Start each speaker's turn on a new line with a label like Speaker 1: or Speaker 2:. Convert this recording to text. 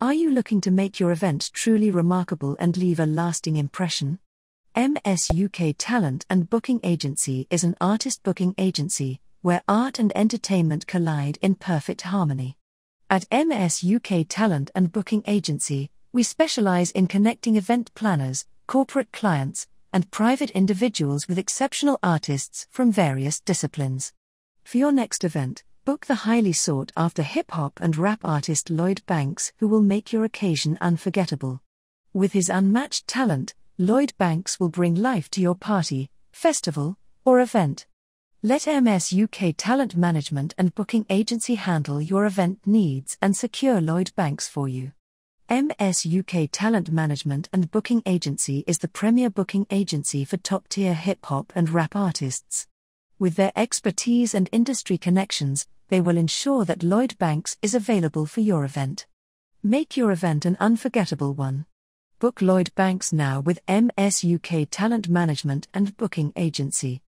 Speaker 1: Are you looking to make your event truly remarkable and leave a lasting impression? MS UK Talent and Booking Agency is an artist booking agency where art and entertainment collide in perfect harmony. At MS UK Talent and Booking Agency, we specialize in connecting event planners, corporate clients, and private individuals with exceptional artists from various disciplines. For your next event, book the highly sought after hip hop and rap artist Lloyd Banks, who will make your occasion unforgettable. With his unmatched talent, Lloyd Banks will bring life to your party, festival, or event. Let MS UK Talent Management and Booking Agency handle your event needs and secure Lloyd Banks for you. MS UK Talent Management and Booking Agency is the premier booking agency for top tier hip hop and rap artists. With their expertise and industry connections, they will ensure that Lloyd Banks is available for your event. Make your event an unforgettable one. Book Lloyd Banks now with MS UK Talent Management and Booking Agency.